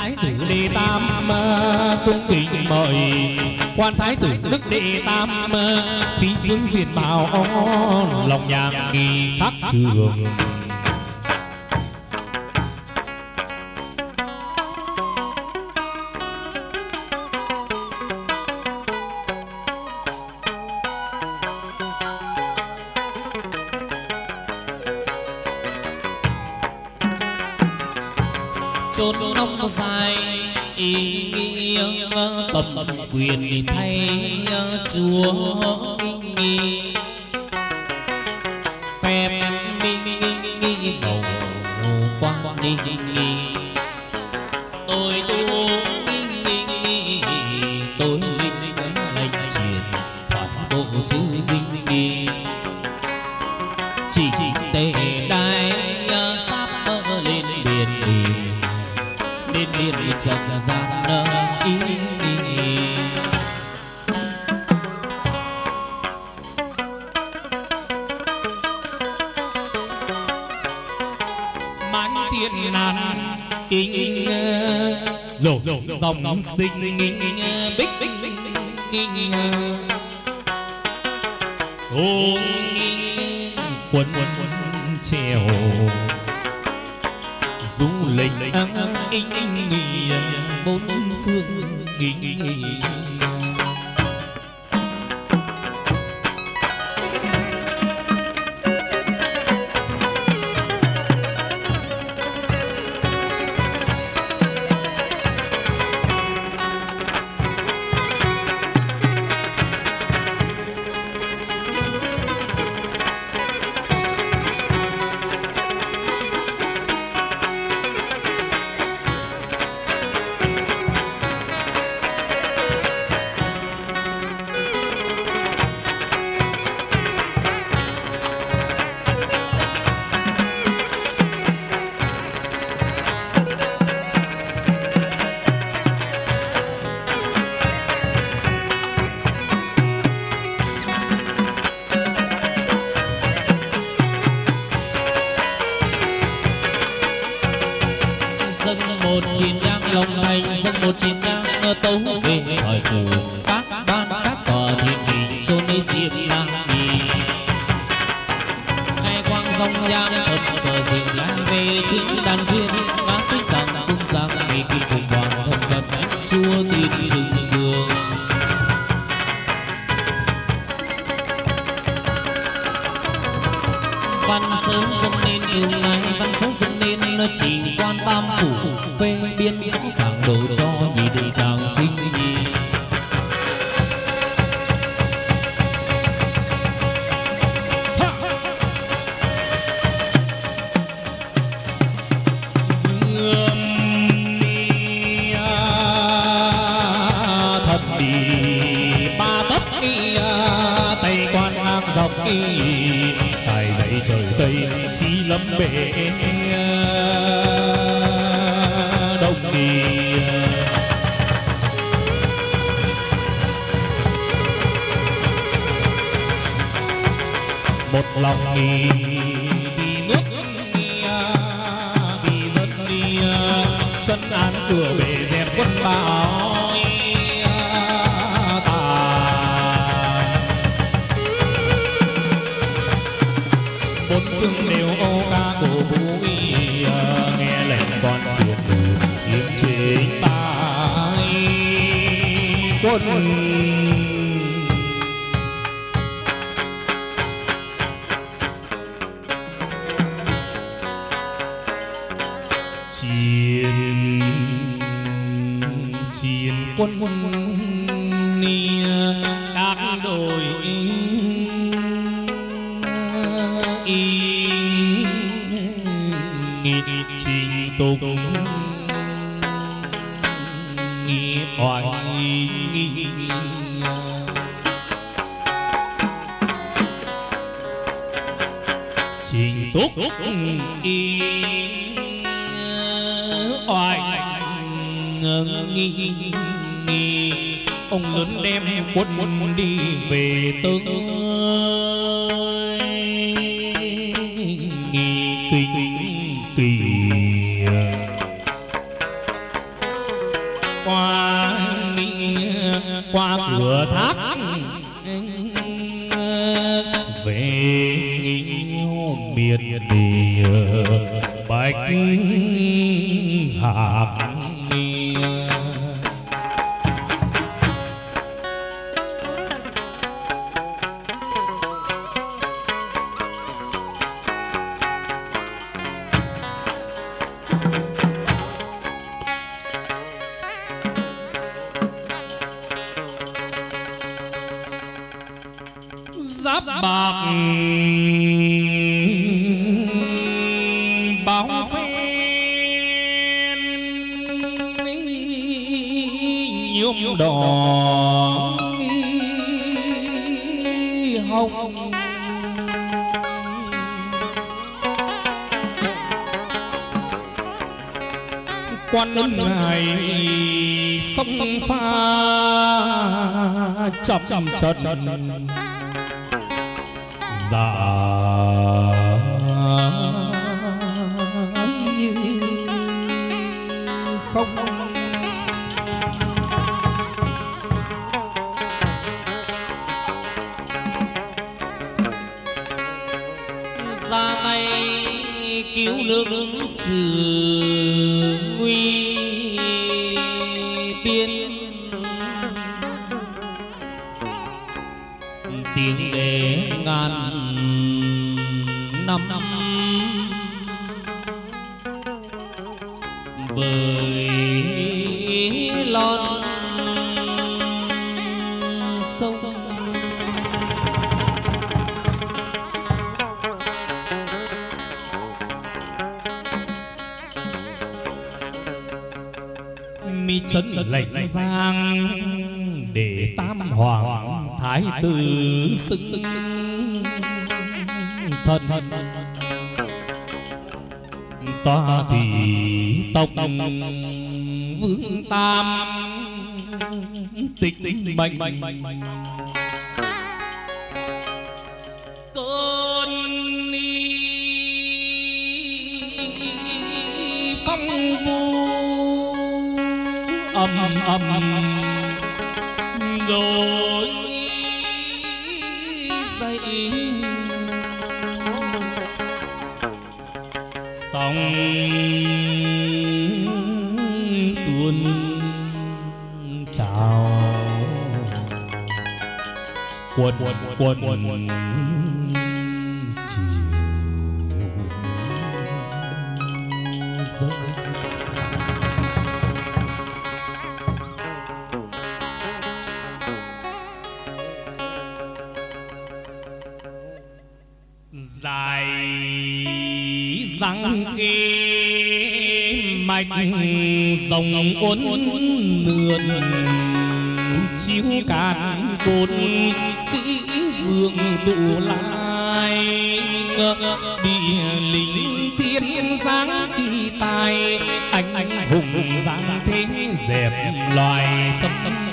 thái tử đệ tam cung kính mời. Quan thái tử đức đệ tam phí vương diệt bảo lòng nhạc kỳ khắc trường. nó dài ý nghĩa tầm quyền thay chúa nghĩa. singing. biên sẵn sàng đổ cho nhị đừng chàng sinh nhi à, tài dậy trời tây, chi lắm bể cửa về chất dạ như không. Ra tay cứu nước trừ lệnh giang để tam hoàng thái tử xưng. thân ta thì tộc vương tam tịch mệnh âm rồi dậy. Sóng tuôn trào quần quần quần dòng uốn lượn chiếu càn cột kỹ vương tụ lai địa linh thiên giáng kỳ tài anh hùng giáng thế dẹp loài sâm sâm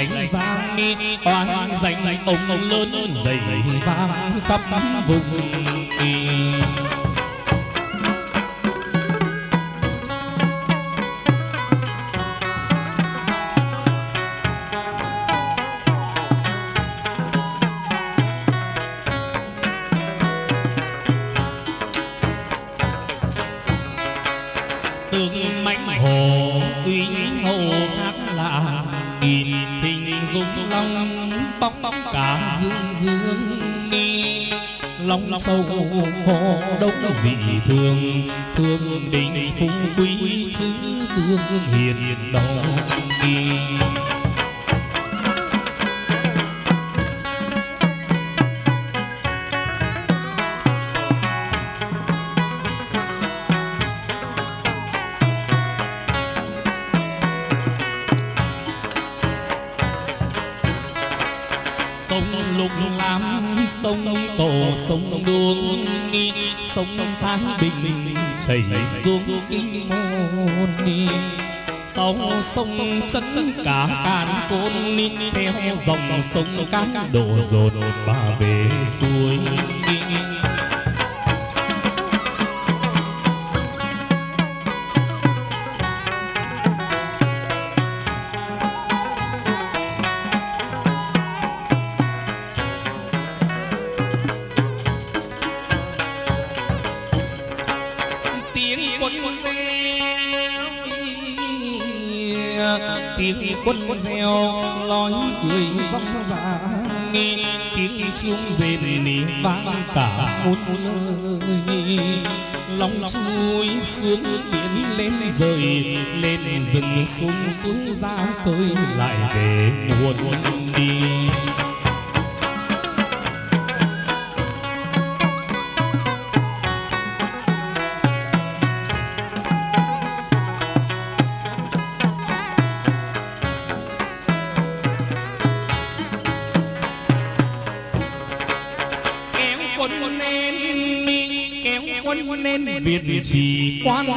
chính giang nghi oai danh ông lớn dày vang khắp vùng sâu hồ đông dị thường thương đình phú quý chữ vương hiền đó sông sông thái bình chảy xuống kinh môn đi. Sau sông chân cả càn côn theo dòng sông cái đổ dồn bà về suối. tiếng quân reo, lói cười rong rã. Tiếng chuông rền nỉ vang cả muôn lời lòng chui xuống biển lên rời, lên rừng xuống xuống ra khơi lại về nguồn đi.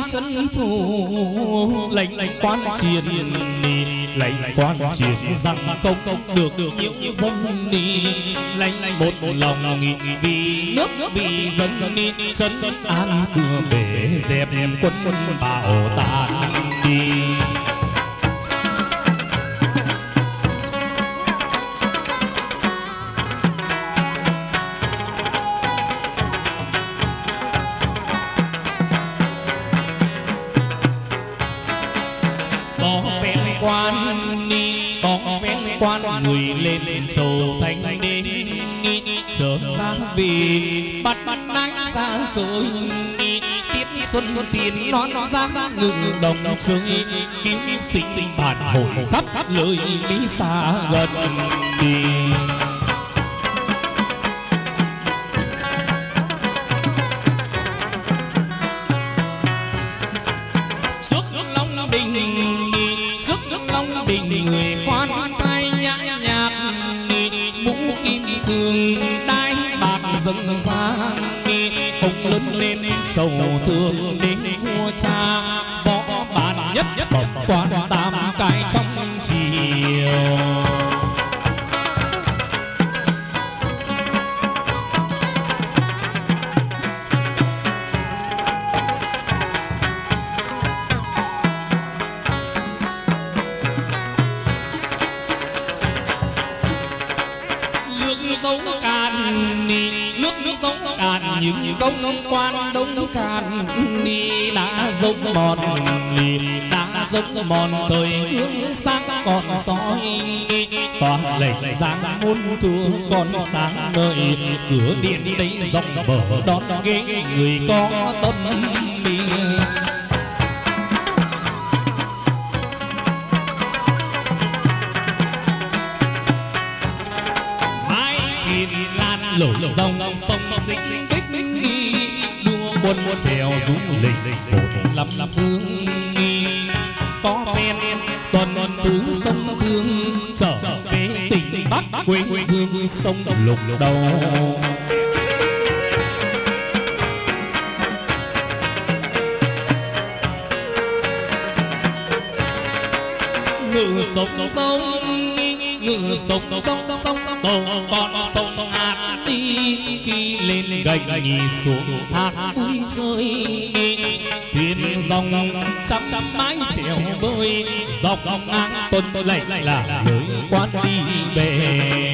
Chân thủ lệnh lệnh quan triệt lệnh quan triệt rằng không được được những dân đi lệnh một lòng vì nước vì dân đi chân an cửa bể dẹp quân bảo tàn nắng ra khơi tiết xuân tiền non ra ngự đồng chơi cứu sinh bản hội khắp lời đi xa gần đi. Giang ra ông lớn lên sầu thương đi mòn lì đã giống mòn thời hướng sáng còn soi toàn lệnh giang muôn thua còn sáng nơi cửa điện tây dòng bờ, đón ghế người có tâm đi. Lội dòng sông sinh tích đi đua buôn trèo rú lịch một là phương có phen tuần thứ sông thương trở về tỉnh bắc quê dương sông lục đầu. Ngự sông sông ngự sông sông sông tổ con sông hạt đi. Khi lên gành nhì xuống thác vui chơi thuyền dòng trăm trăm mái chiều bơi, dọc ngang tuần lệnh là lối quan đi về.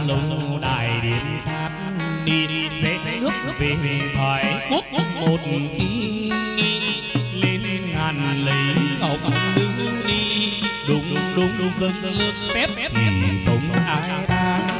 lùng đài điện cát đi dễ nước về thoại quốc một khi lên ngàn lấy ngọc nữ đi. Đúng đúng dân vâng, nước phép thì không ai đang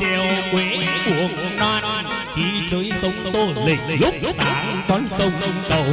treo quế buồn non khi chơi sông tô lịch lúc sáng con sông cầu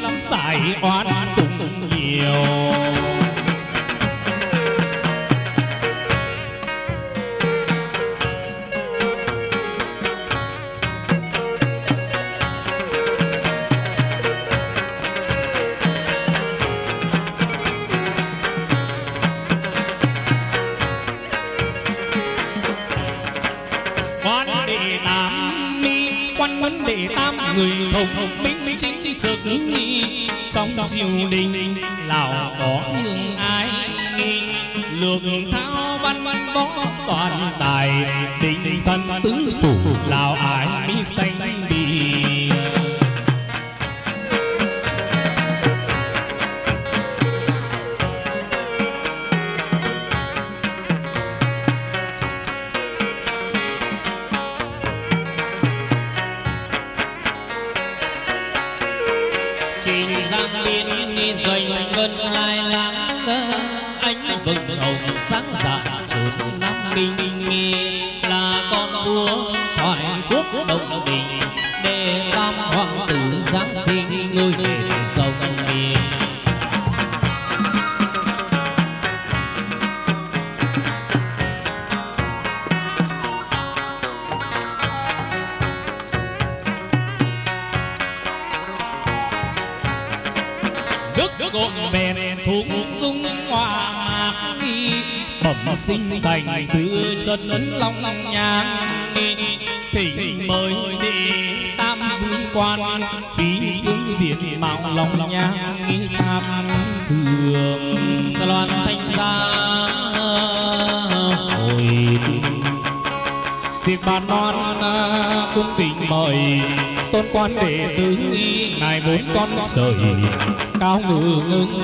lắm giải oán cũng nhiều. sóc triều đình, lào có những ai nghi lược thao văn văn võ toàn tài định thân tứ phủ lào ai mi xanh ngưỡng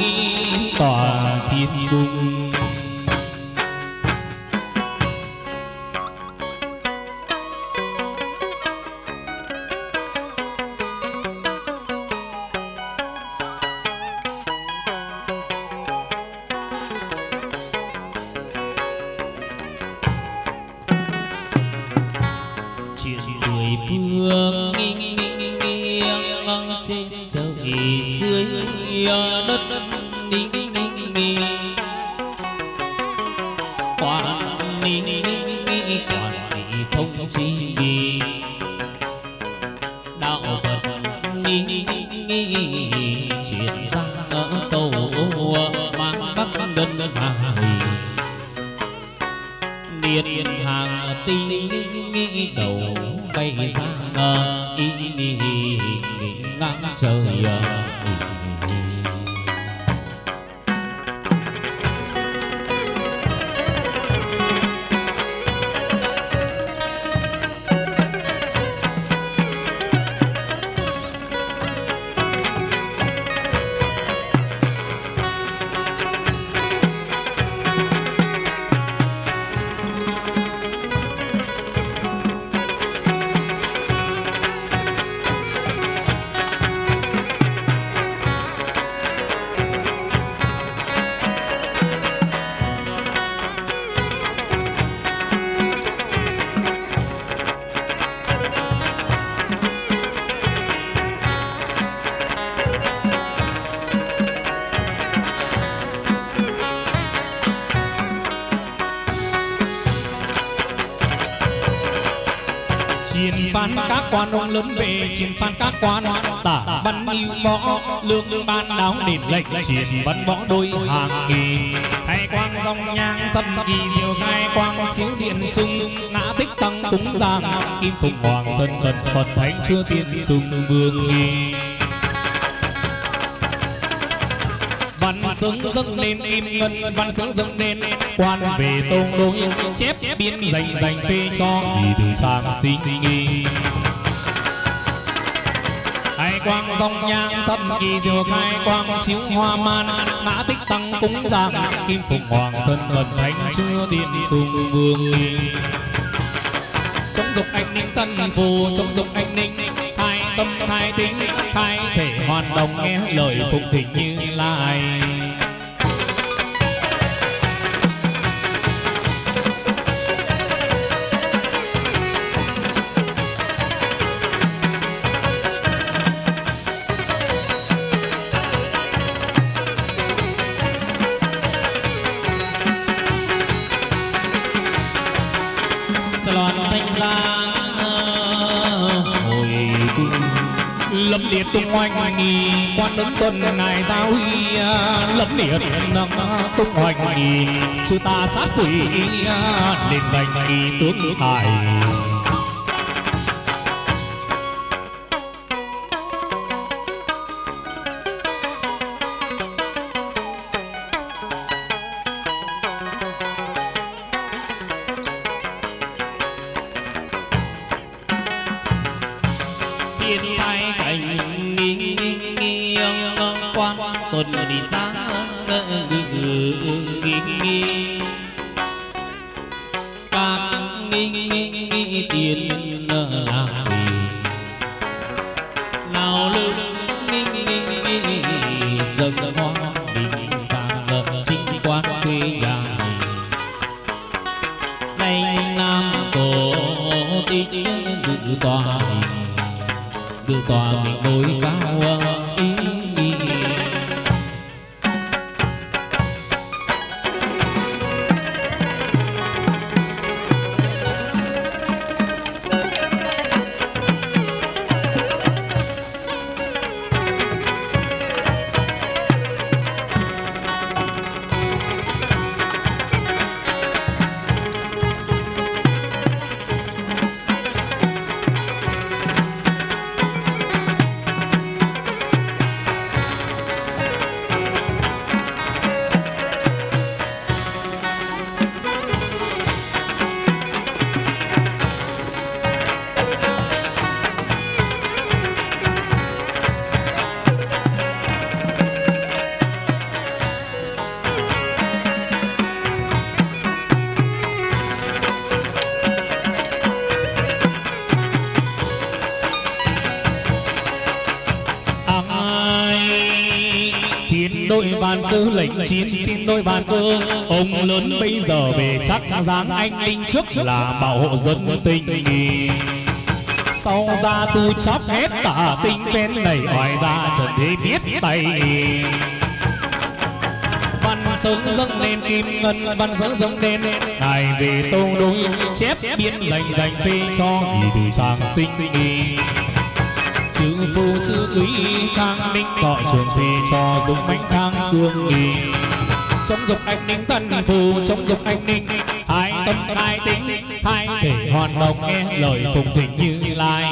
lớn về chiến phan các quan. Tả văn yêu võ, lương ban đáo đền lệnh, chiến văn võ đôi hàng nghìn. Hay quang dòng nhang thâm kỳ diệu, khai quang chiếu điện sung. Ngã tích tăng cúng giang kim phụng hoàng thân thần phật thánh chưa tiên sung vương nghi. Văn sướng dâng lên kim ngân, văn sướng dâng lên, quan về tôn đối, chép biên dành dành phê cho. Thì từ sang sinh nghi quang dòng nhang thâm kỳ diệu khai, quang chiếu hoa man mã tích tăng cúng giang kim phục hoàng thân thần thánh chưa điện sùng vương chống dục anh ninh thân phù chống dục anh ninh khai tâm khai tính khai thể hoàn đồng nghe lời phục thỉnh như lai. Đến tuần này giao huy à, lập liệt tung hoành nghi chư ta sát quỷ à, nên danh nghi tướng nữ tài tòa miền núi cao về chắc dáng anh linh trước là bảo hộ dân tình sau ra tu chóp hết tả tinh phen đẩy oai ra trần thế biết tay. văn sớm dâng lên kim ngân văn sớm dâng lên ngài về tô đối chép biên dành dành phê cho vì từ trang sinh chữ phu chữ quý khang ninh gọi trường phê cho dùng mạnh khang cương nghi. Chống dục anh ninh thần phù chống dục anh ninh tâm hai tính hai thể hoàn đồng nghe lời phụng thỉnh như lai.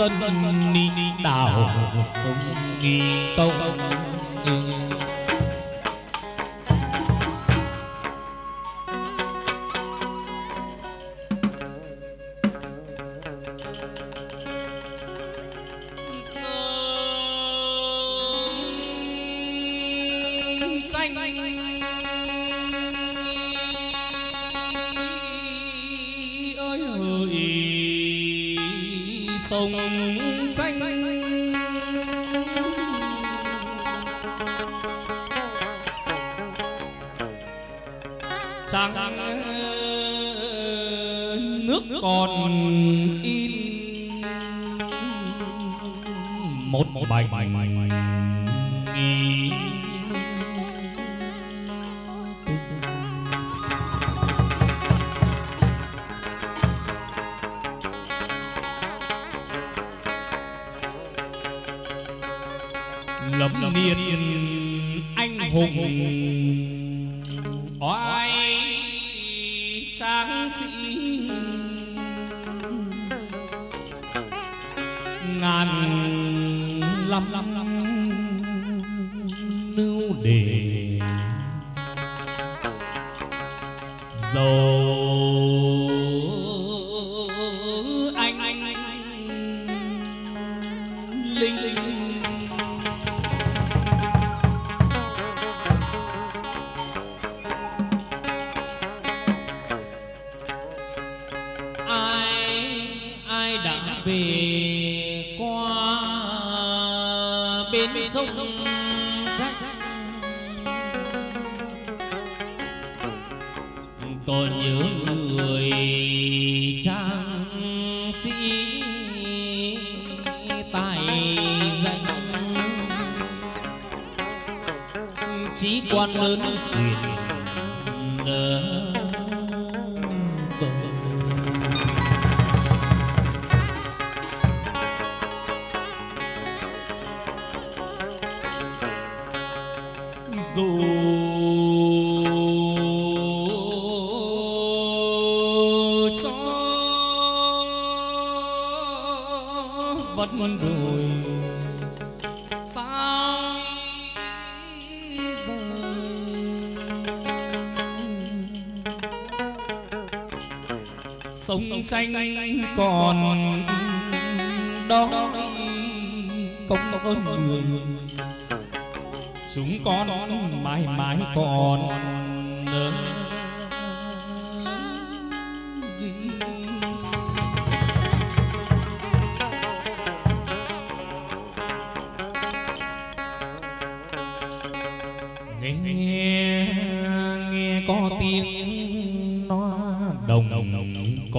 Lấm niên sáng sĩ ngàn lăm nưu đề. Dầu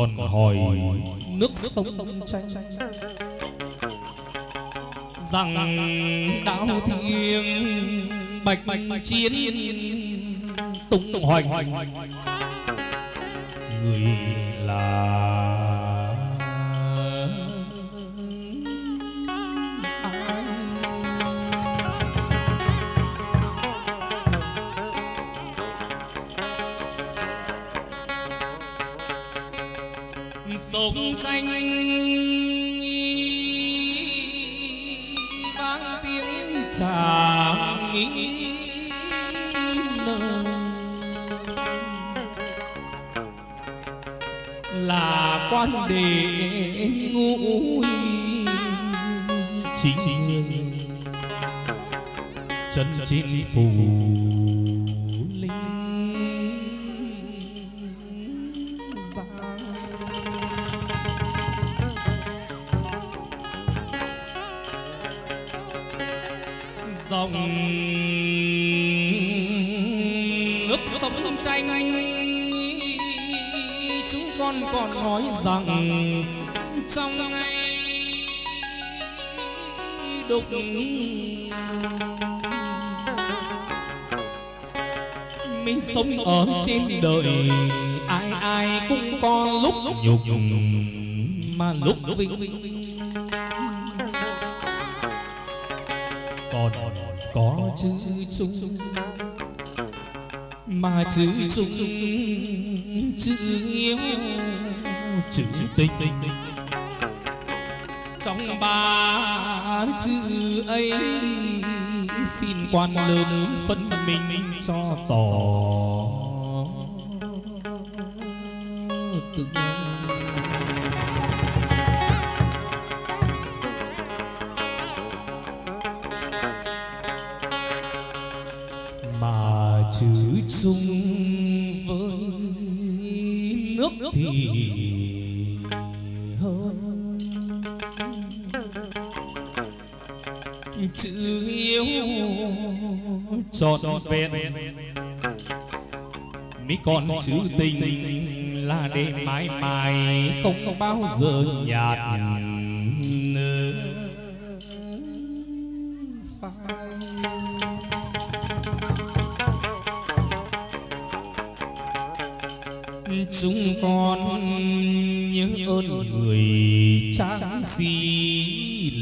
còn hỏi nước sông tranh rằng đạo thiêng bạch chiến tung hoành dòng nước sông tranh chúng con còn nói rằng trong ngày đục mình sống ở trên đời, ai ai cũng có lúc nhục mà lúc vinh. Chữ trung, mà chữ trung chữ yêu chữ tình. Trong ba chữ ấy xin quan lớn phân minh cho tỏ tương thì hơn chữ yêu trọn vẹn. Mi còn chữ tình là để mãi mãi không bao giờ nhạt.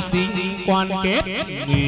sinh quan kết nghỉ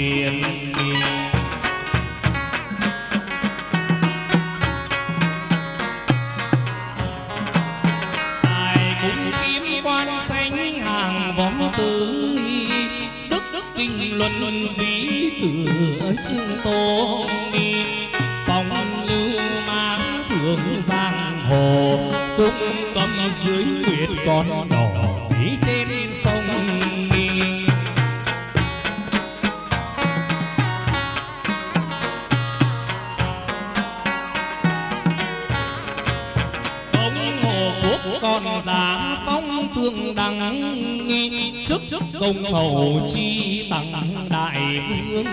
chức công hầu chi tặng đại vương.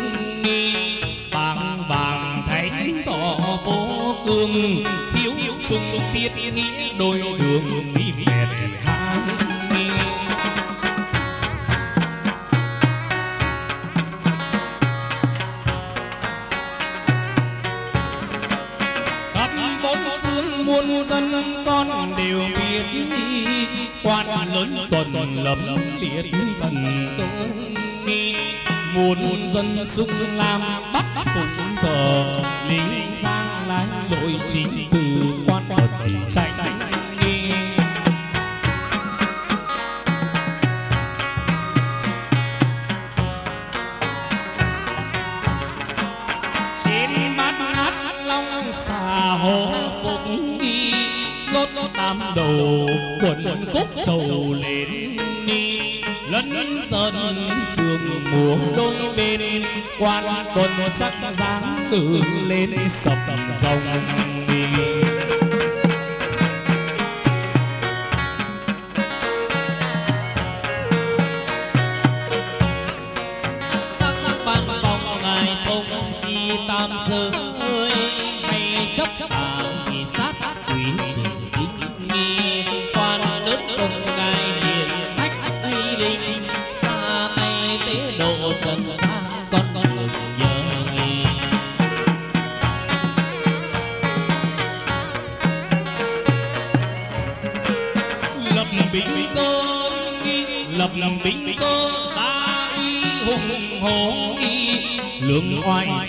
Vàng vàng thánh thọ vô cương thiếu hiếu trung tiết nghĩa đôi đường đi về muôn dân con đều biết đi quan lớn tuần lập điệt thần cỡ muôn dân xúc làm bắt phụng thờ lính giang lái lội chính từ quan quật chạy. uống đôi bên quan tuần sắc dáng ngự lên sập rồng.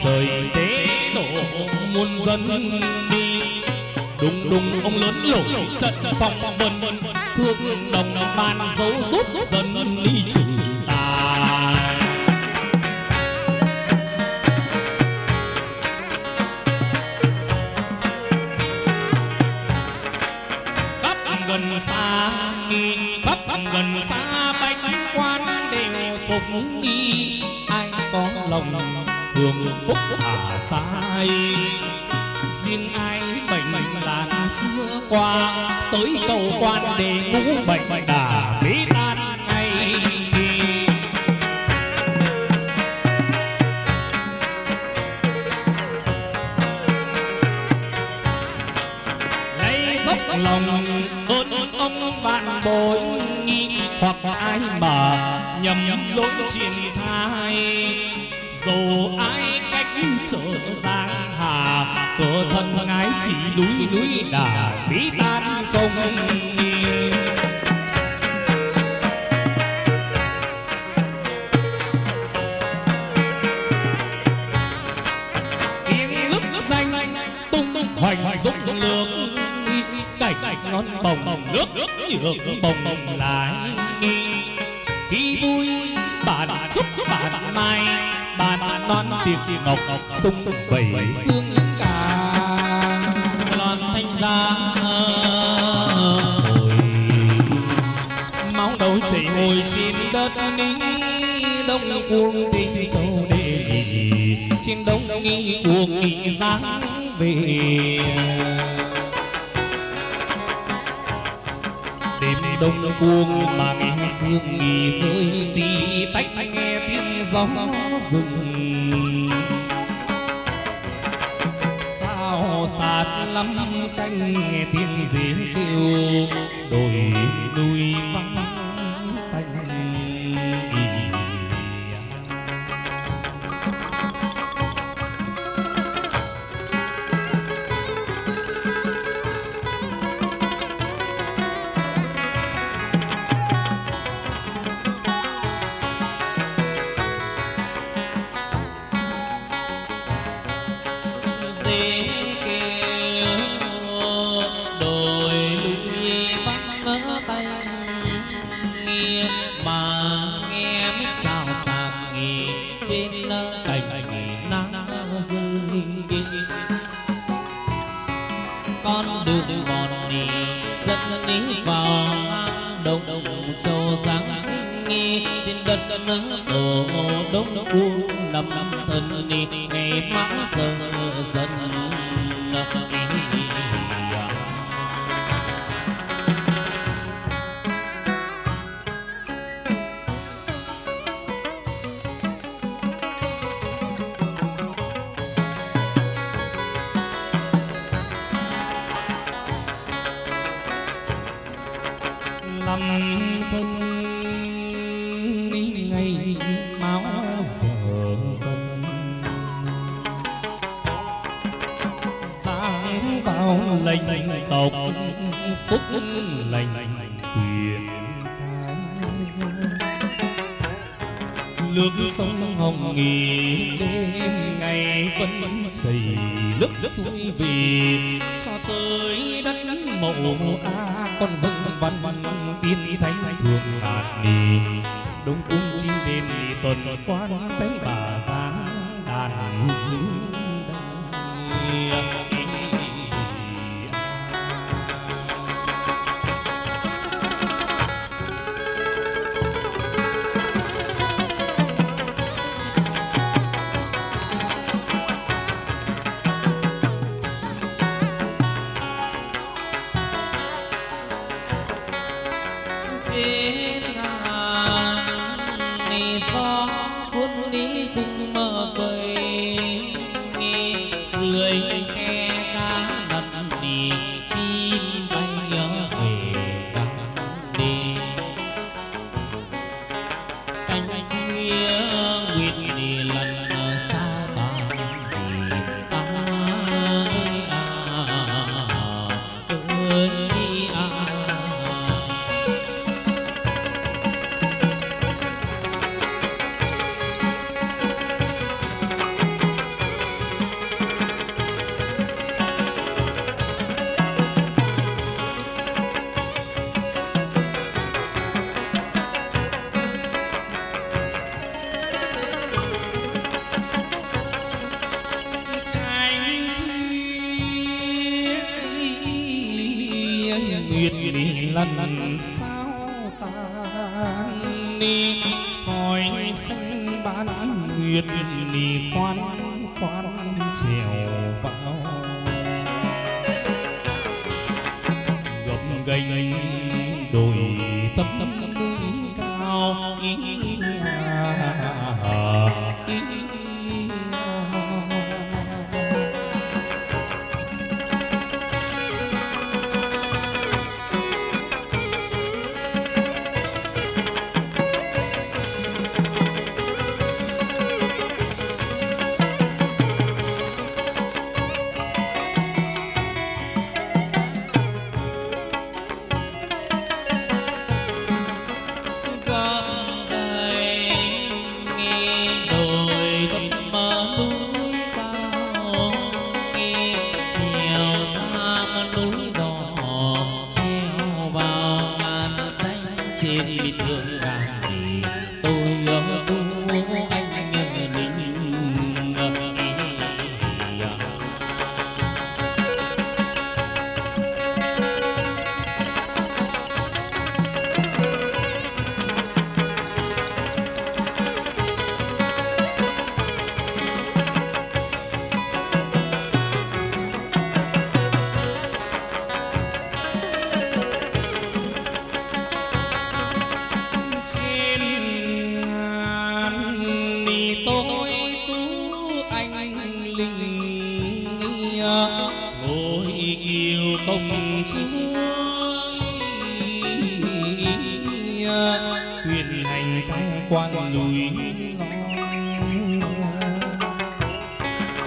trời tế độ muôn dân. núi núi đà bí tan không tiếng ức danh tung hoành dốc nước cảnh non bồng bồng nước nước hưởng bồng bồng lại khi vui, bạn xúc bạn mai bạn non tiền ngọc sung bảy xương cả ra hồi mong đầu chảy hồi xin đất ní đông cuồng tình sâu đề trên đông nghi cuộc nghị giáng về. Đông cuồng mà nghe sương nghỉ rơi, tí tách nghe tiếng gió rừng bạt lắm canh nghe tiếng dế kêu. Đồi đuôi vắng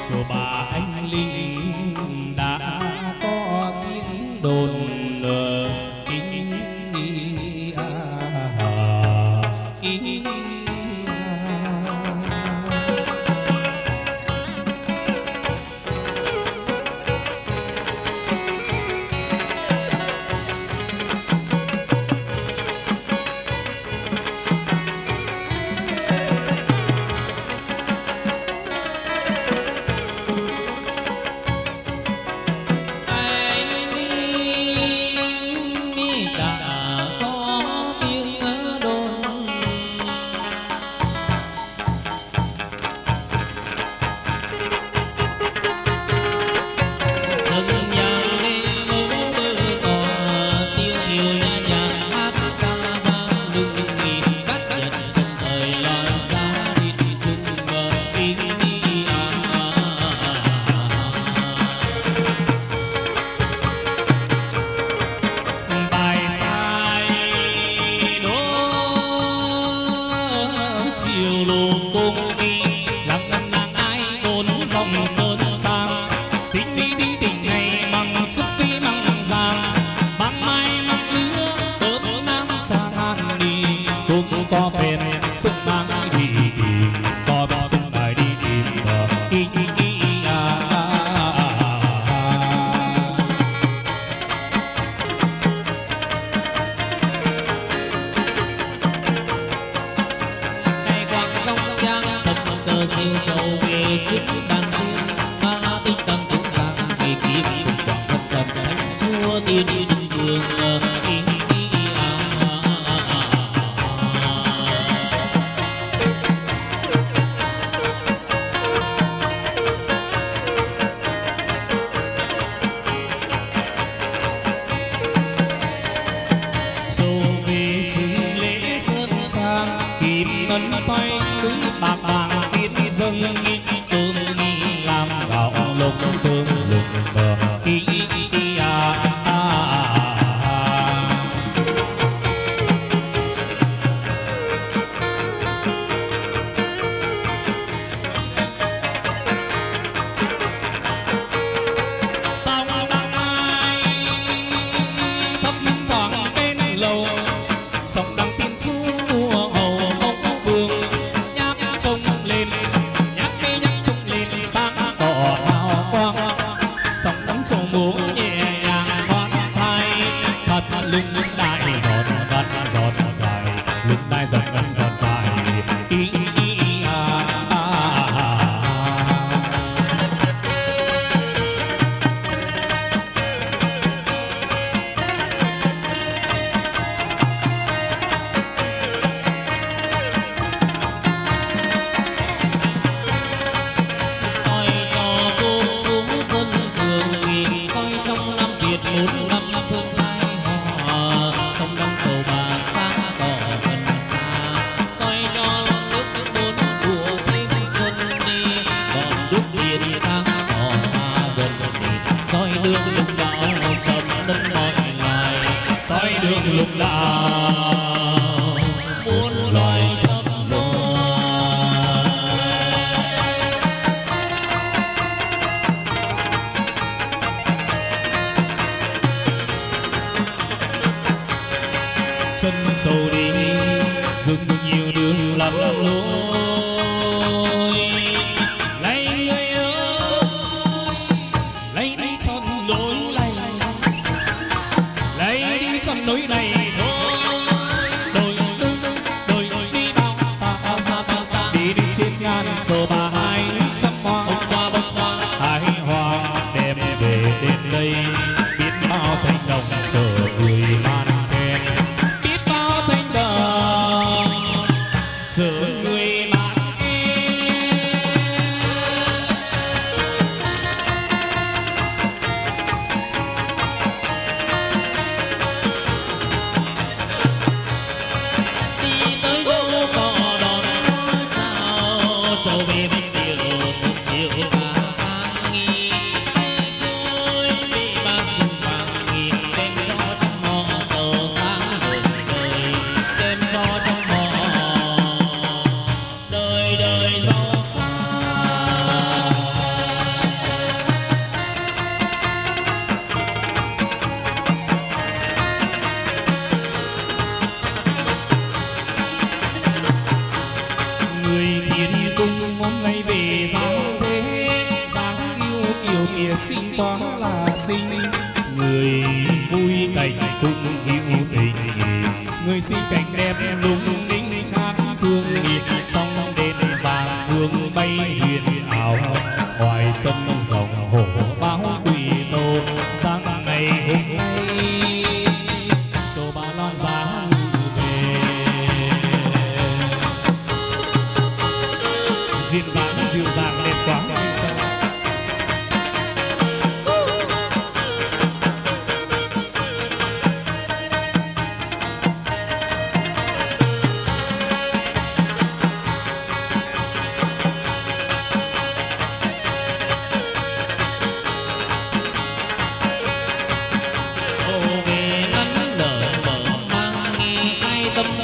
cho bà anh linh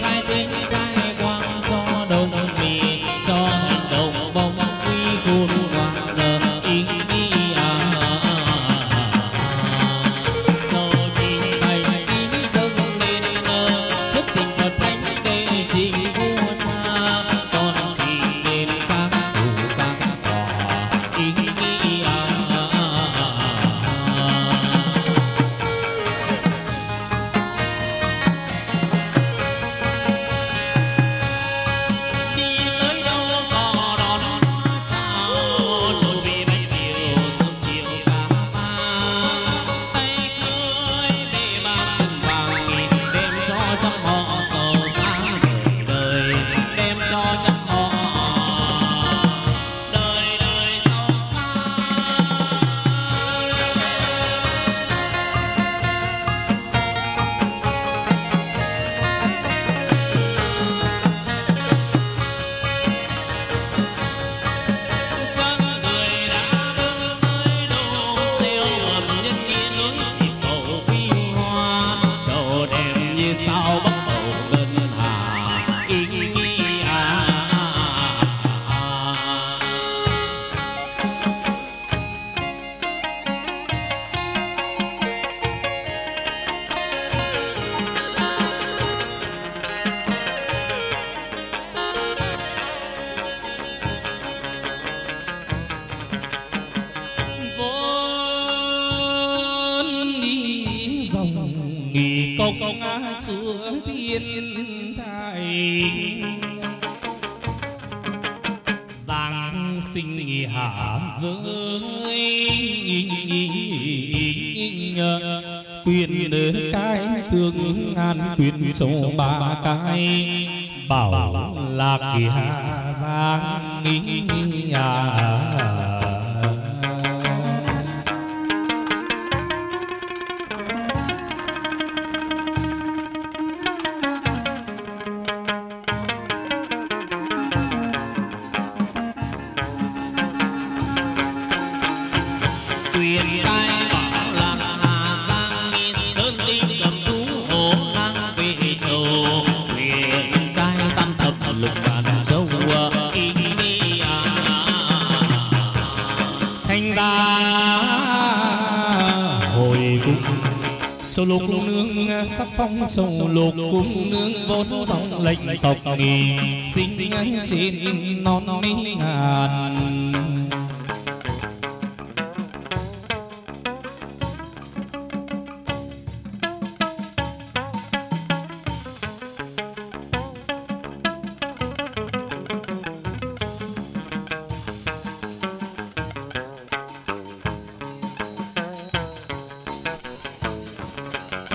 số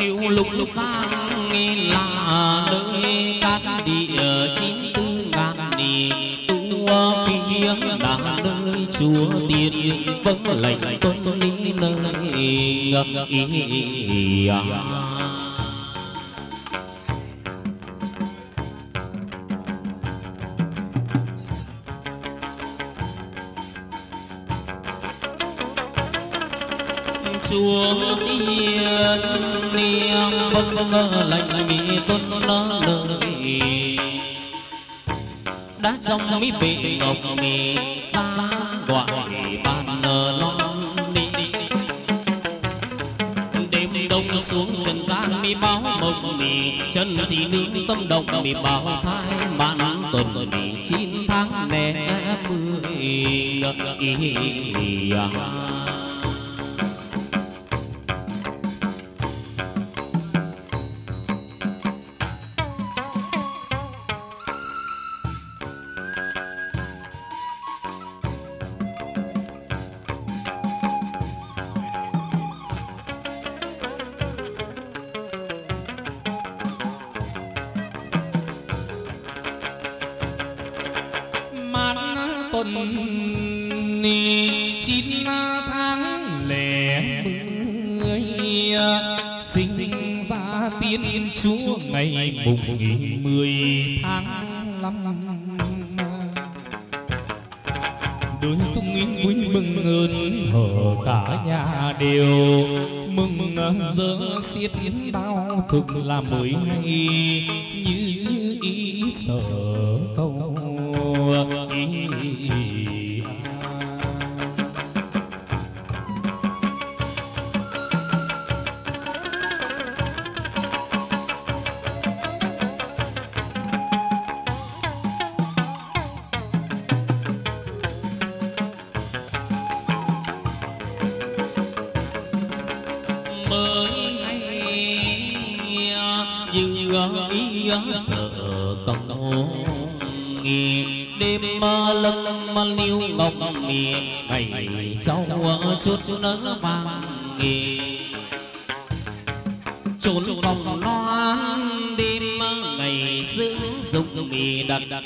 kiêu lục sang là nơi cát địa chín tư ngàn nì tu phiếng là nơi chúa tiên vâng lệnh tôn lý nơi ngập ý. Trong mỹ bị ngọc mì xa gọi bàn long đi. Đêm đông xuống trần gian mi báo mộng mì, chân thì nương tâm động mi báo thai mãn tuần mì chín tháng mẹ mười ý à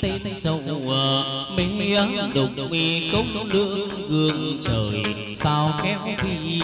tên châu mê đục mi công nước gương trời sao kéo phi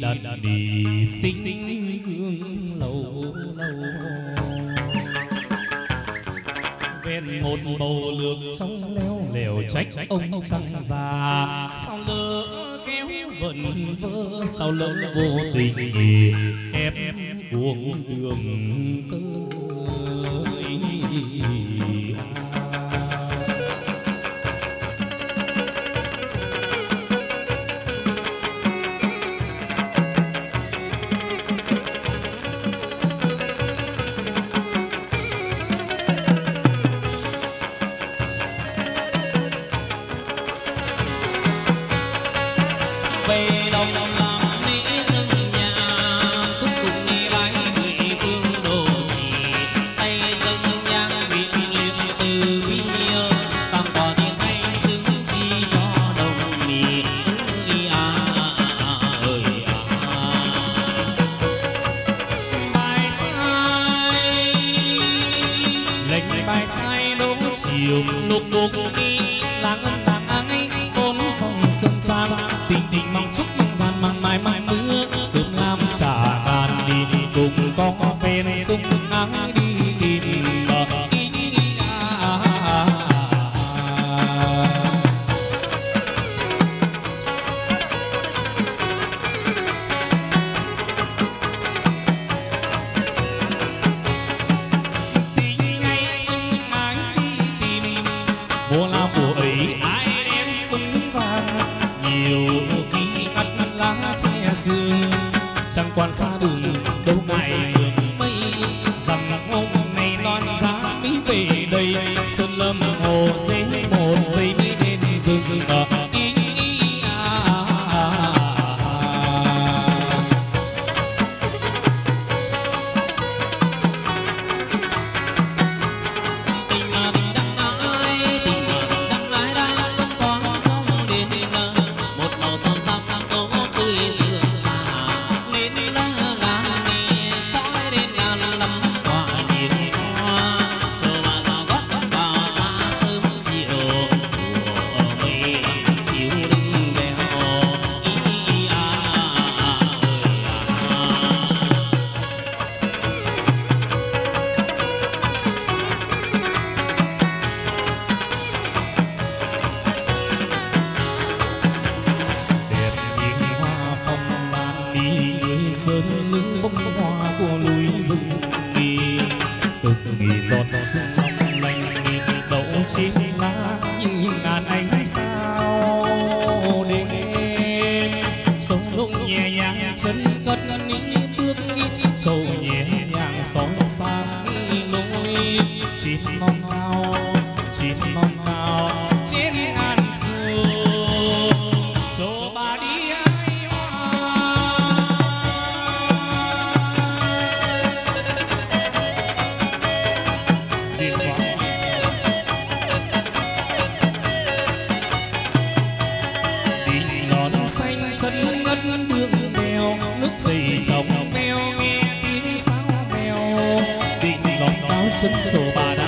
đặt đi sinh hương lâu lâu bên một bầu lược sóng leo lều trách ông trăng già. Sao lỡ kéo vần vơ, sao lỡ vô tình em cuồng đường tới giọt lòng lành đậu trên lá như ngàn ánh sao đêm. Sông lung nhẹ nhàng, chân cất ní bước đi, trầu nhẹ nhàng xóm sang lối chỉ mong cao chỉ mong cao. 胡说八道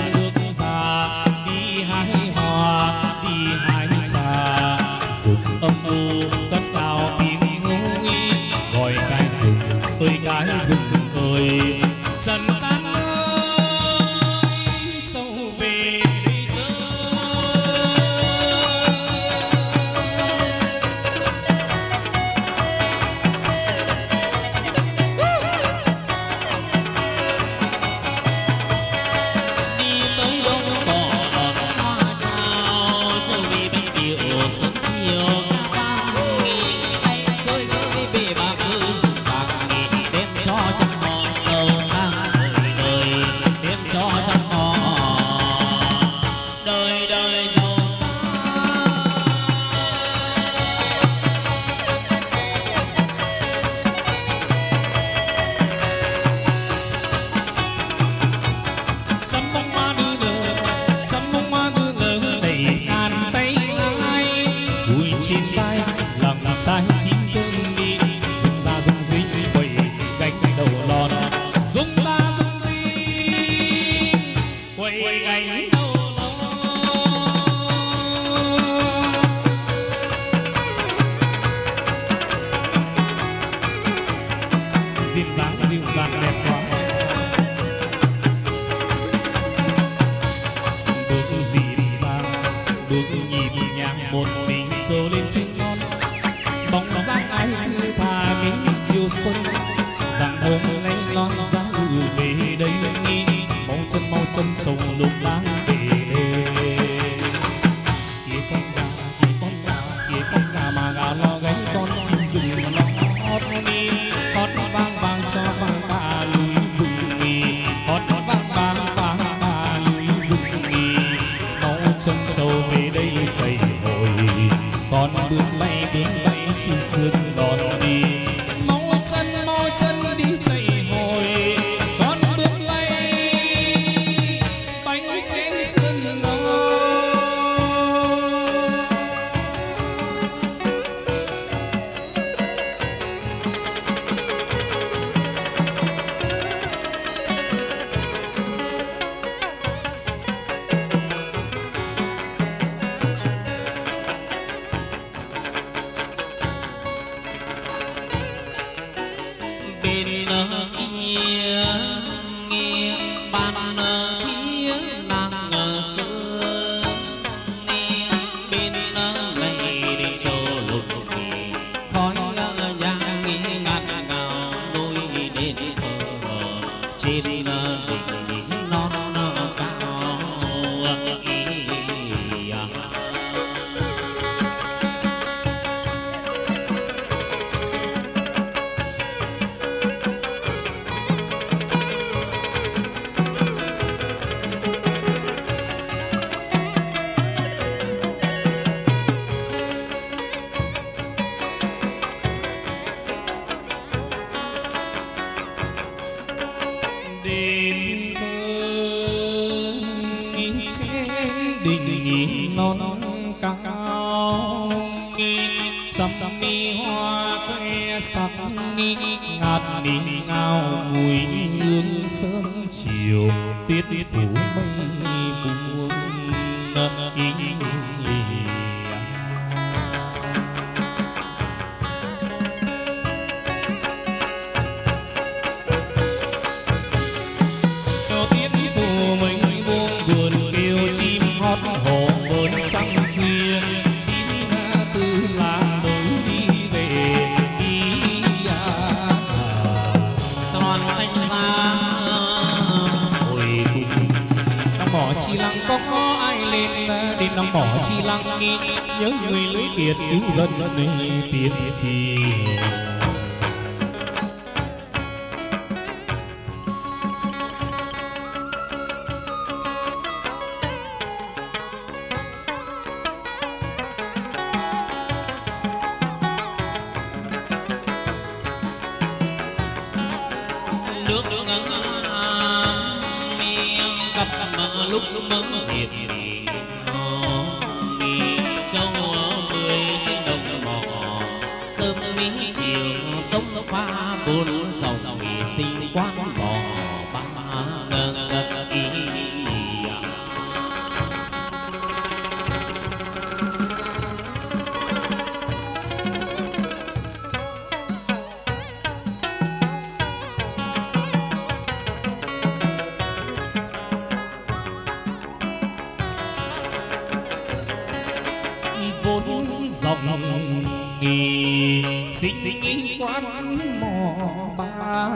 sinh mò ba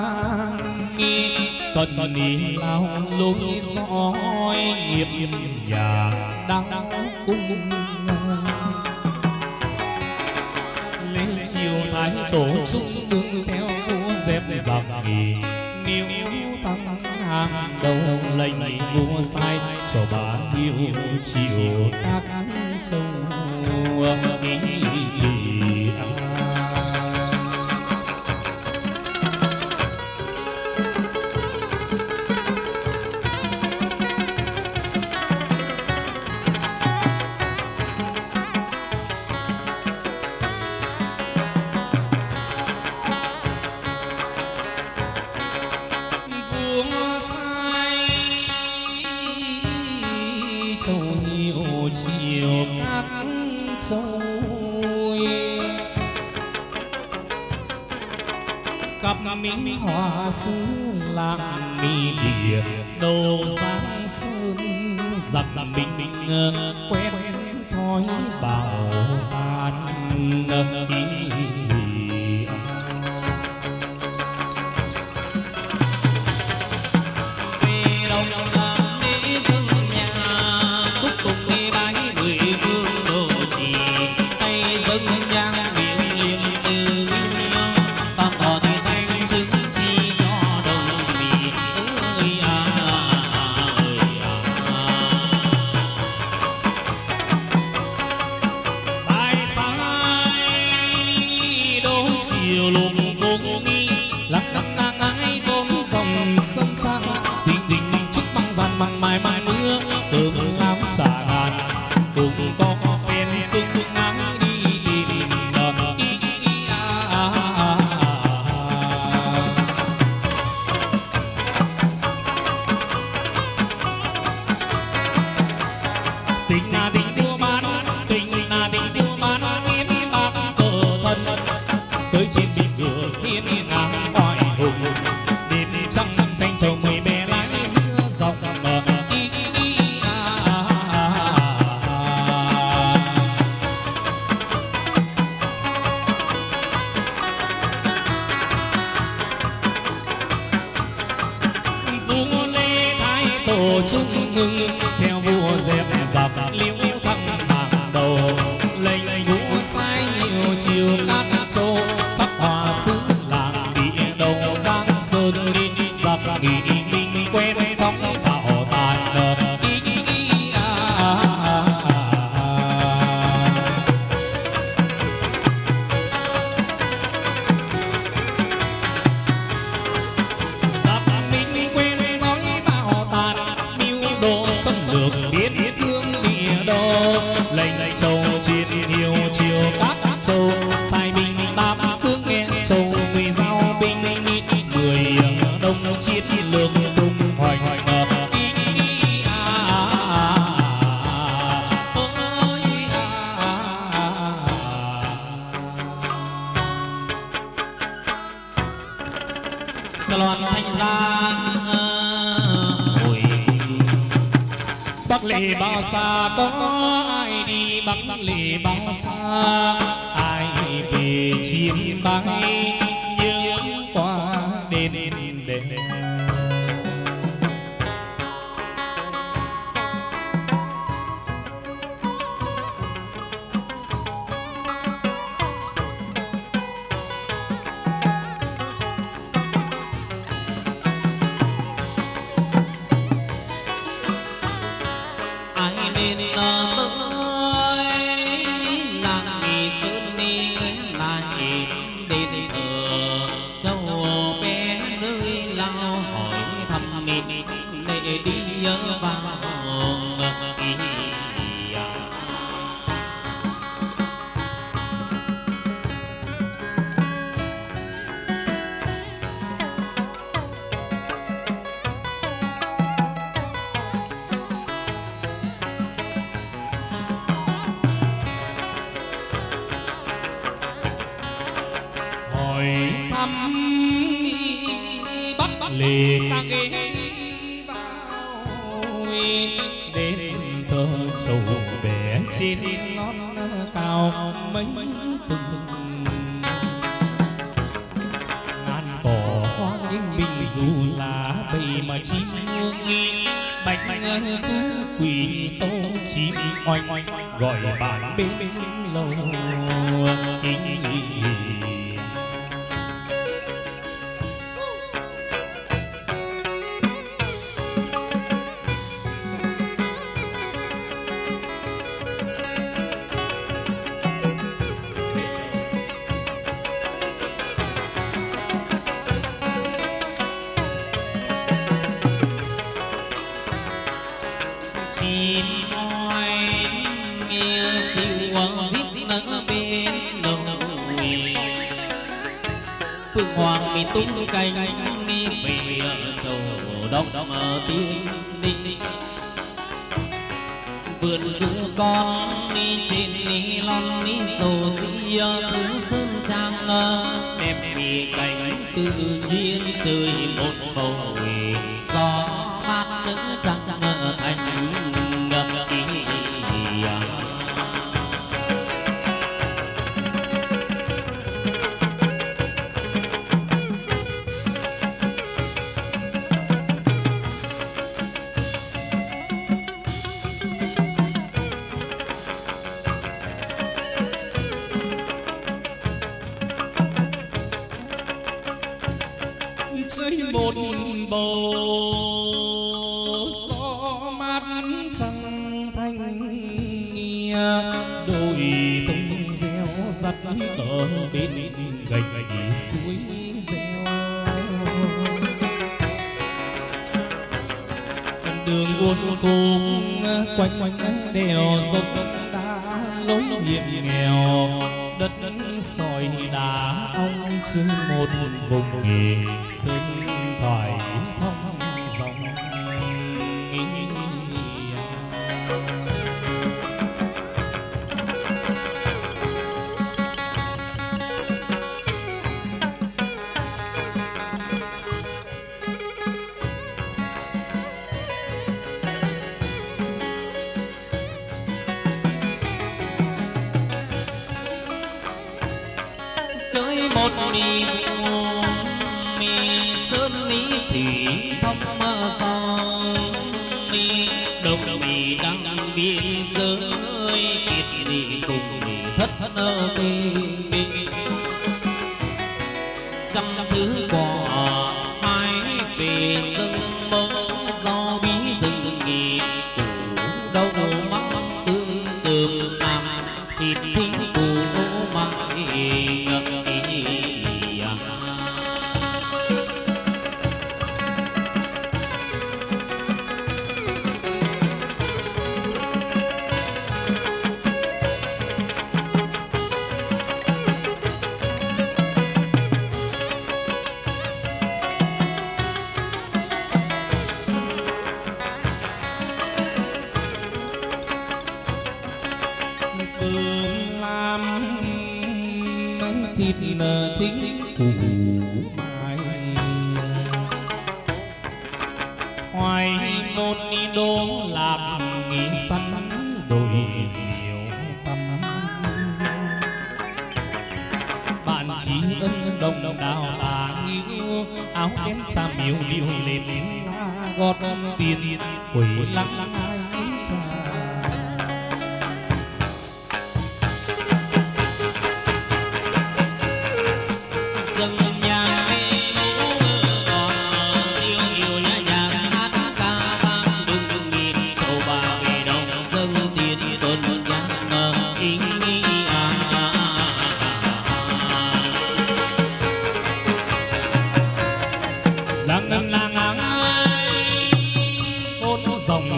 cần đi lao lối soi nghiệp nhà đang cung lên chiều thái tổ trung đứng theo vua dẹp giặc nghỉ nếu thắng hàng đầu lệnh vua sai cho bà yêu chiều các châu xa xứ lạng mi địa đầu sáng sơn giặc mình ờ, quen sông được biết thương địa đo lấy lì bóng xa ai vì chim bay? dốc đã lối hiểm nghèo, đất đất sỏi đá ông chưa một vùng nghề sinh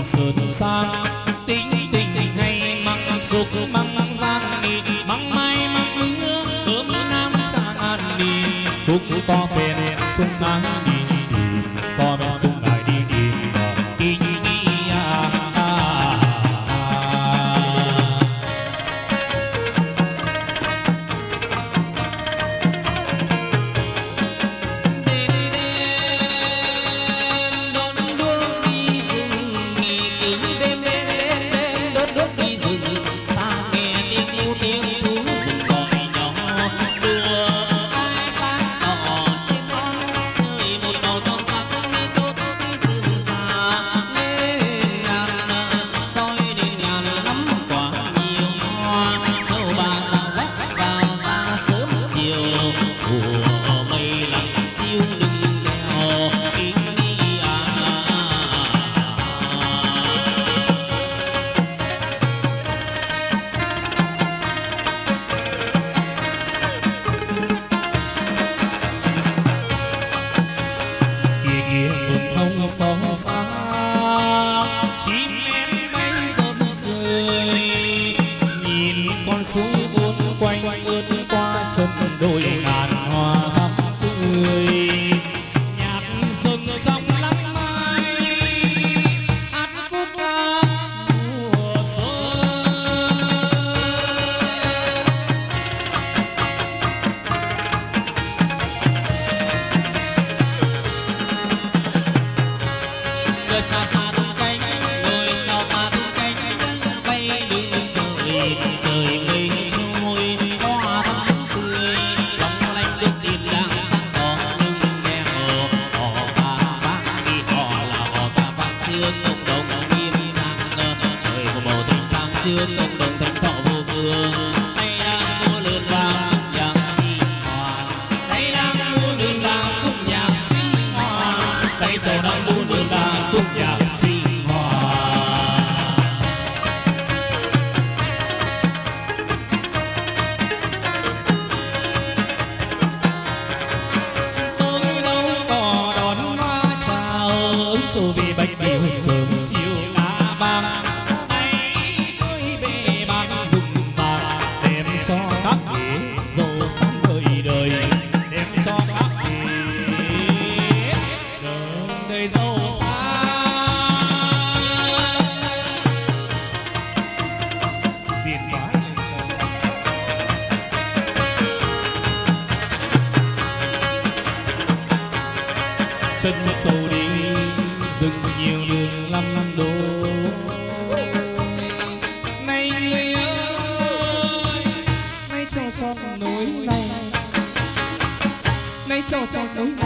sườn sang. Tính tình hay măng sục măng giang mì măng mai, măng mưa ướm nam sang ăn đi cũng to bền sung sang đi Cha.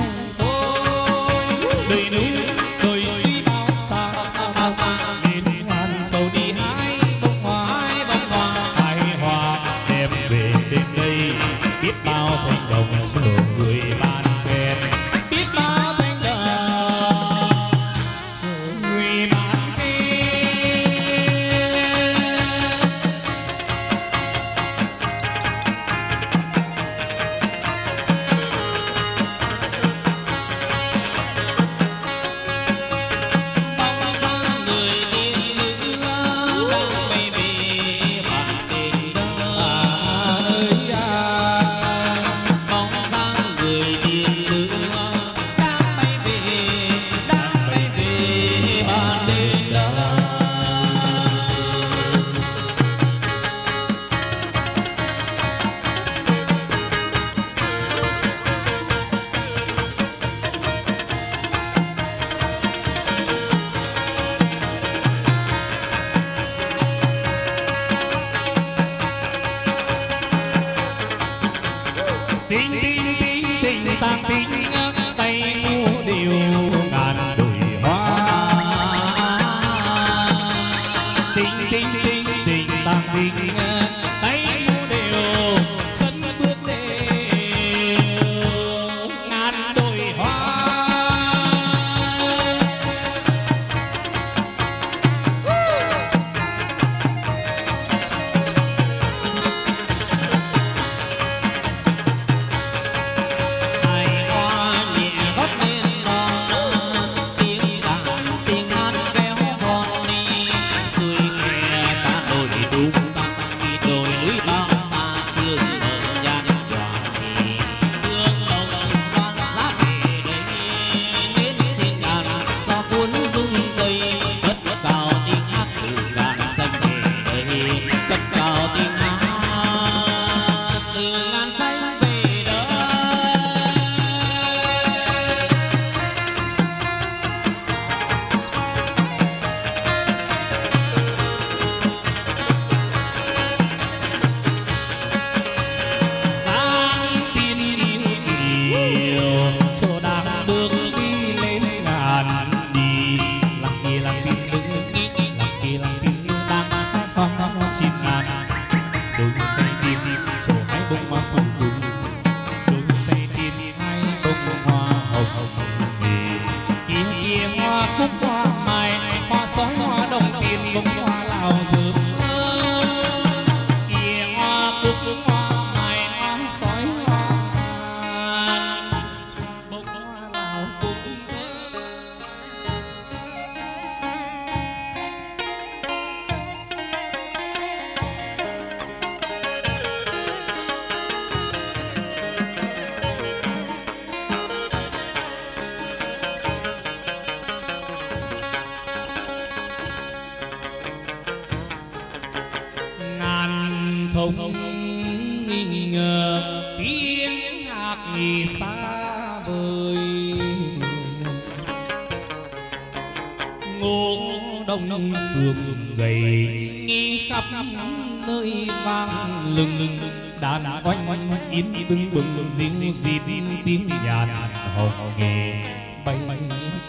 in tưng bừng riêng dịp tiếng nhạc hồng nghề bay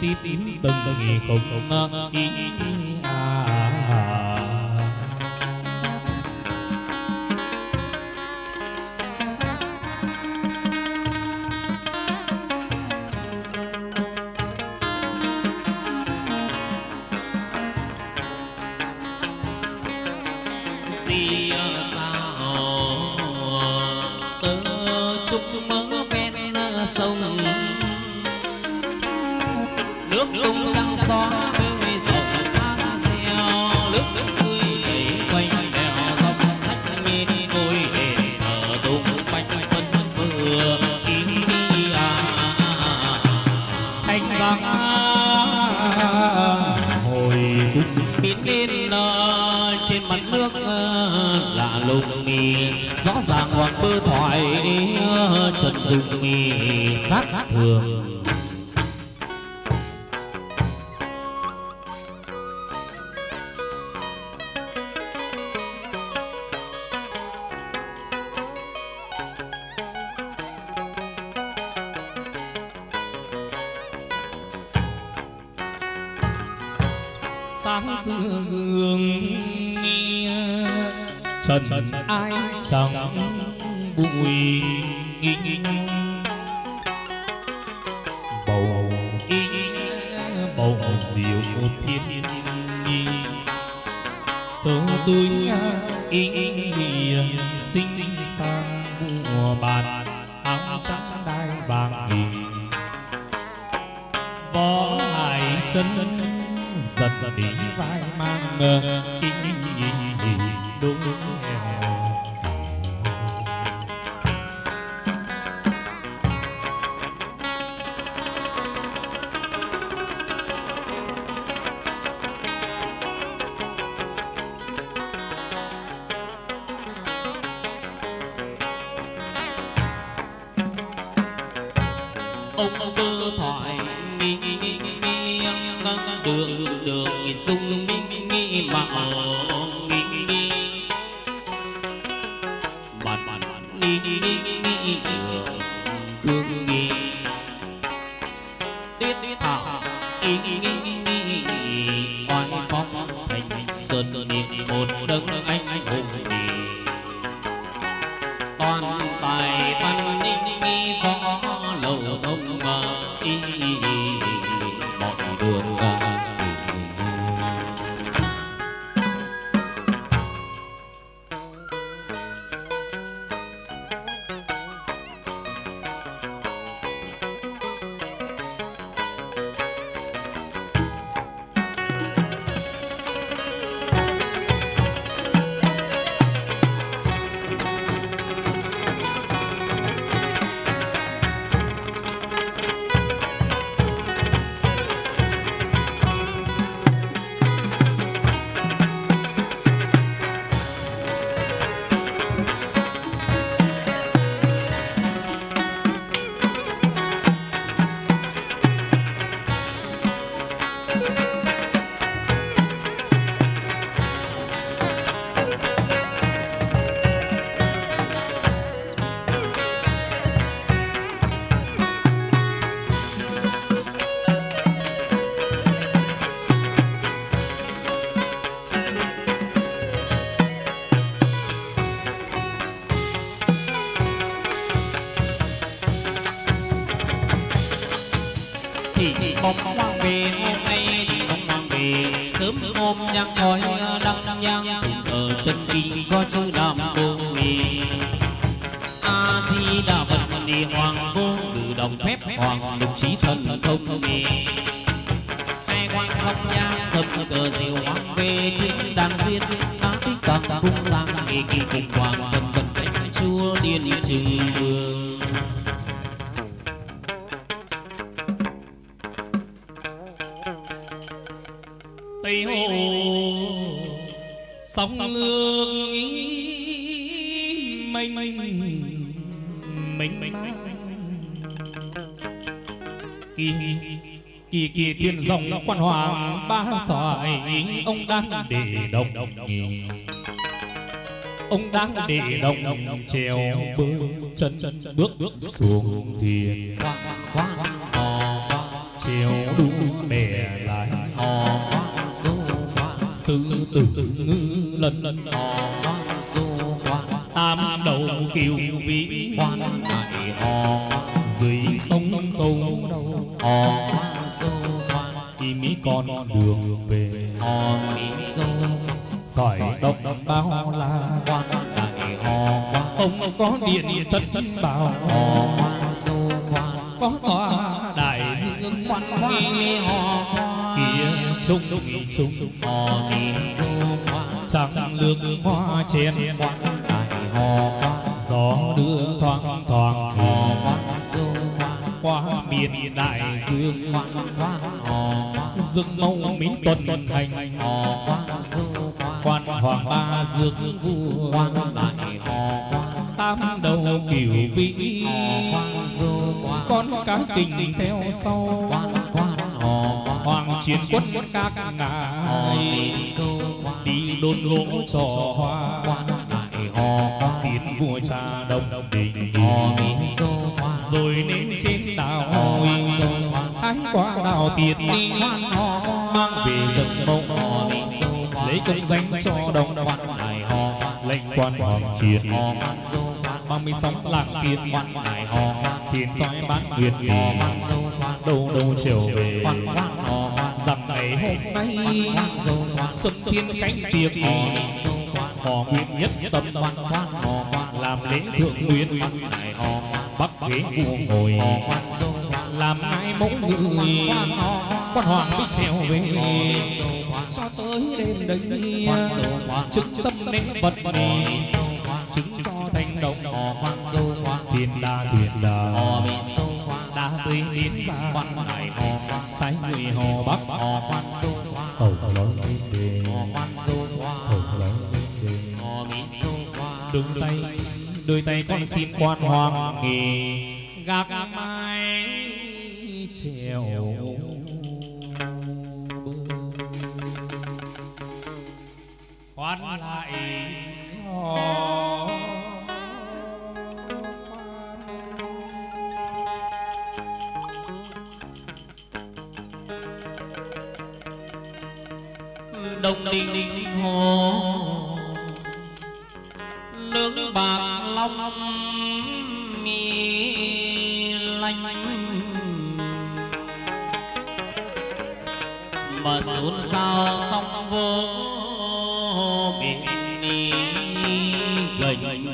tít in từng nghề không in ông cơ thoại nghi nghi đường đường sung nghi mà ở Chư có chữ nam a di đà phật ni hoàng vô từ đồng phép, hoàng lục trí thần thông. Quan hoàng ba thoại ông đang để đồng nghỉ. ông đang để đồng trèo bước chân bước bước xuống thuyền hò mỹ du cõi độc bao la khoan đại khoan ông có điện thất bảo. Hò khoan du khoan có tòa đại dương khoan hò khoan kia trung trung hò mỹ du khoan trăng lương hoa chén. Khoan đại khoan gió đưa thoáng thoáng. Hò khoan du khoan qua miền đại dương. Khoan hò khoan dương mâu mỹ tuần hành hò khoan du quan. Hoàng ba dương vua quan đại hò tam đầu cửu vĩ con cá kình theo sau, quan quan hò hoàng chiến quân các hò ngài đi đôn gỗ trò hoa, quan đại hò khoan tiến vua cha đông đình rồi nên trên đảo khoan du hái quả đào tiệt đi hò mang về giấc mộng lấy công danh cho đồng khoan hải hò, lệnh quan hoàng triệt hò. Ba mươi sáu làng tiền khoan hải hò thiên thoái bán nguyệt hò nghỉ khoan đâu đâu trở về khoan hò rằng ngày hôm nay, xuân thiên cánh tiệc hò. Mỹ họ nguyện nhất tâm khoan quan hò làm lễ thượng nguyên bắc đại họ bắc ghế vua ngồi làm ai mẫu người quan hoàng mới trèo về. Cho tới lên đây chứng tâm lễ vật này, chứng cho thanh động họ khoan du khoan thiên đa thiên đà hò mỹ du khoan đa tươi tiến ra quan đại họ khoan sai người họ bắc họ quan du khoan hầu lớn lên đề họ quan du khoan hầu lớn lên đề hò mỹ du khoan đôi tay đôi tay con xin quan hoàng nghỉ. Gác mái trèo khoan lại hò đông đình hồ nước bạc long mi lanh mà xuống sao sóng vô biển ni gành.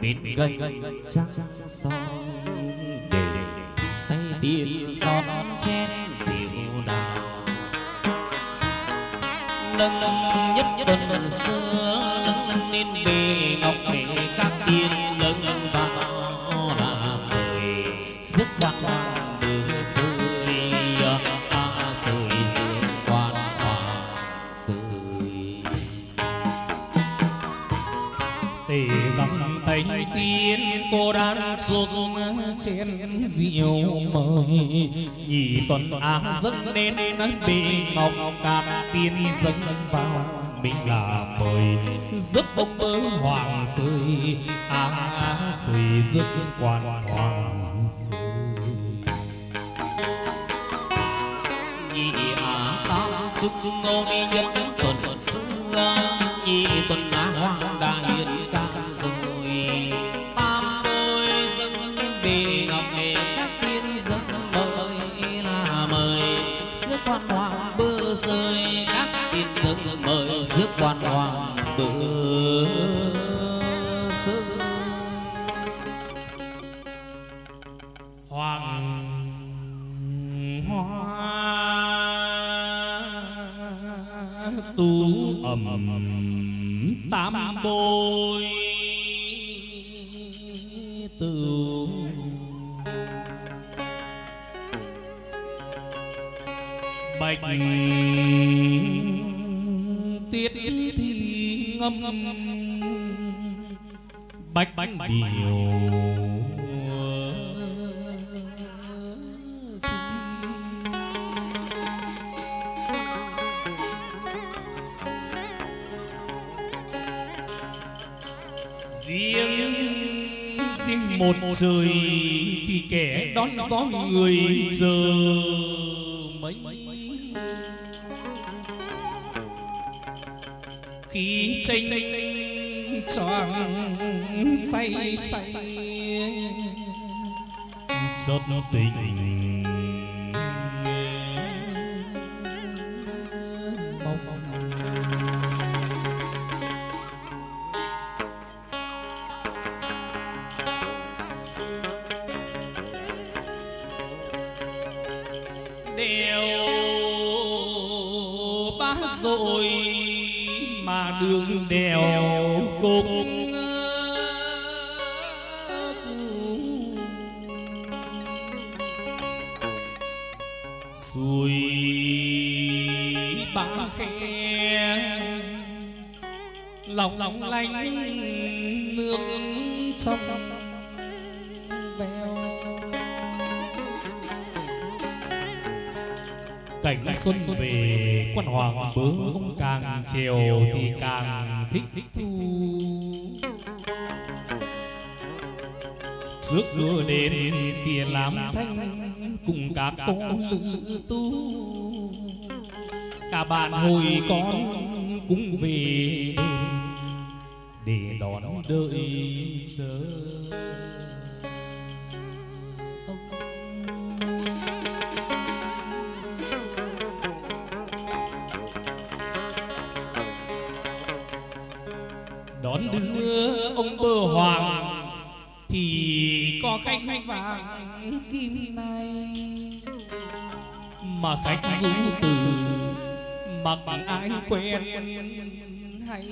Biển gành chắc soi để tay tiên son chén tuần xưa nâng lên bề ngọc để các tiên nâng vào là người sức quan hoàng đưa rơi ta rơi dương quan hoàng rơi. Tề dòng tay tiên cô đang xuống trên rượu mời nhị tuần á dâng nên bề ngọc cát tiên dâng vào mình là mời giúp ông bớ hoàng sơi à sơi giúp quan hoàng sơi nhị à tam chúc ngô ni nhất tuần xưa nhị tuần á hoàng đã hiện ca rồi. Tam đôi dân bị ngọc nghề các tiên dân mời là mời, giữa quan hoàng bơ rơi các tiên dân rước quan hoàng bờ sơ hoàng hoa tu ẩm tam bôi từ. Bạch tiết thi ngâm. Bạch bạch điều riêng riêng một trời thì kẻ đón gió người chờ. mấy khi tranh choàng say say chợt tình đường đèo khúc xuôi ba khe lòng lòng lanh nước trong cảnh xuân về quan hoàng bớ ông càng chiều thì càng thích thu trước đưa đến kia làm thanh, cùng các công lữ tu cả bạn hồi con cũng về đền, để đón đợi sớm. Đón đưa ông bơ hoàng, thì có khách vàng kim này. Mà khách du từ mặc bằng ai quen hay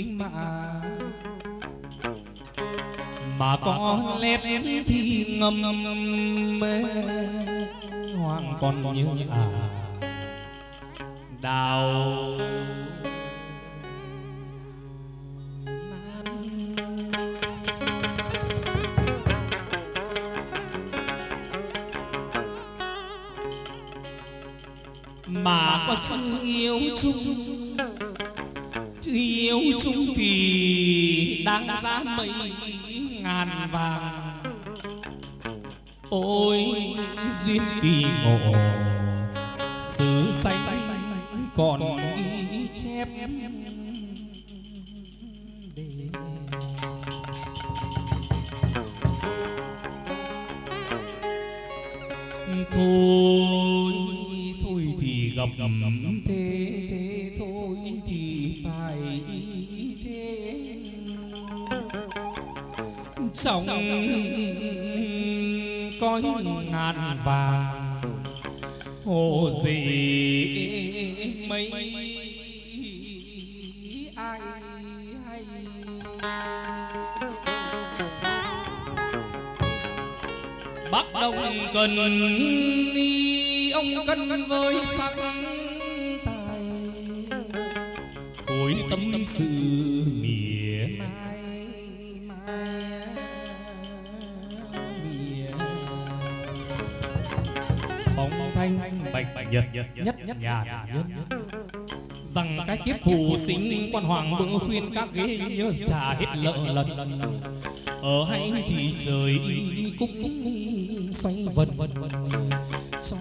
binh mà. Mà. Có lép thì ngâm hoàng còn như à đào gặp thế thế thôi thì phải thế. Trong có ngàn vàng. Hồ gì mấy ai hay. Bắc đông cần đi ông cân với sắc khối tâm sự mỉa mai mai mỉa phong thanh bạch nhật nhất nhất nhàn nhất rằng cái kiếp phù sinh quan hoàng bưng khuyên các ghế nhớ trả hết lợn lần ở hay thì trời cũng xoay vần cho